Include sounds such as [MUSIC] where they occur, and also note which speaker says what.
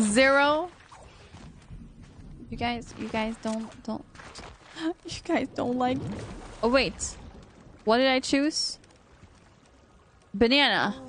Speaker 1: Zero. You guys, you guys don't, don't. [LAUGHS] You guys don't like. Oh wait, what did I choose? Banana.